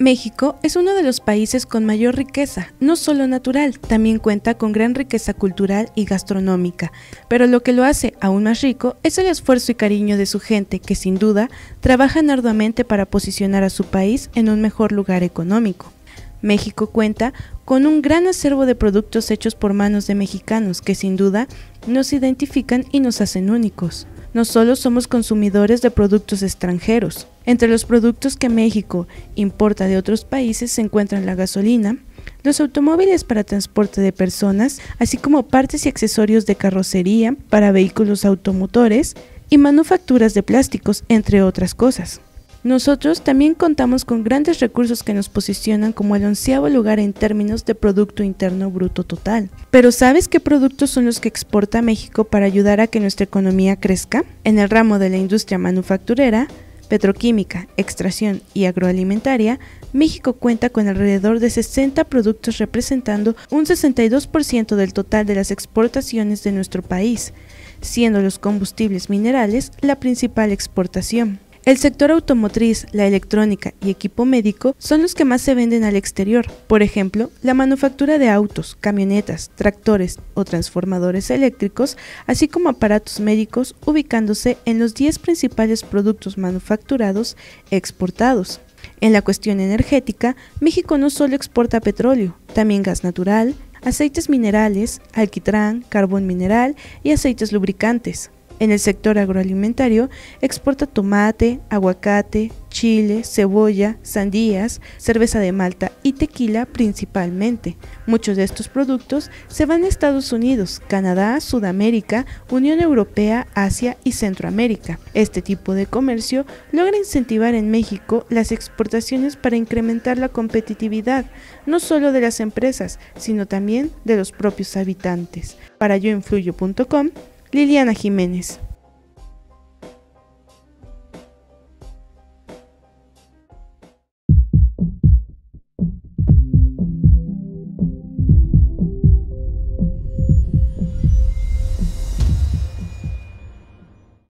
México es uno de los países con mayor riqueza, no solo natural, también cuenta con gran riqueza cultural y gastronómica, pero lo que lo hace aún más rico es el esfuerzo y cariño de su gente que sin duda trabajan arduamente para posicionar a su país en un mejor lugar económico. México cuenta con un gran acervo de productos hechos por manos de mexicanos que sin duda nos identifican y nos hacen únicos no solo somos consumidores de productos extranjeros. Entre los productos que México importa de otros países se encuentran la gasolina, los automóviles para transporte de personas, así como partes y accesorios de carrocería para vehículos automotores y manufacturas de plásticos, entre otras cosas. Nosotros también contamos con grandes recursos que nos posicionan como el onceavo lugar en términos de Producto Interno Bruto Total. Pero ¿sabes qué productos son los que exporta México para ayudar a que nuestra economía crezca? En el ramo de la industria manufacturera, petroquímica, extracción y agroalimentaria, México cuenta con alrededor de 60 productos representando un 62% del total de las exportaciones de nuestro país, siendo los combustibles minerales la principal exportación. El sector automotriz, la electrónica y equipo médico son los que más se venden al exterior. Por ejemplo, la manufactura de autos, camionetas, tractores o transformadores eléctricos, así como aparatos médicos, ubicándose en los 10 principales productos manufacturados exportados. En la cuestión energética, México no solo exporta petróleo, también gas natural, aceites minerales, alquitrán, carbón mineral y aceites lubricantes. En el sector agroalimentario exporta tomate, aguacate, chile, cebolla, sandías, cerveza de Malta y tequila principalmente. Muchos de estos productos se van a Estados Unidos, Canadá, Sudamérica, Unión Europea, Asia y Centroamérica. Este tipo de comercio logra incentivar en México las exportaciones para incrementar la competitividad, no solo de las empresas, sino también de los propios habitantes. Para yoinfluyo.com Liliana Jiménez.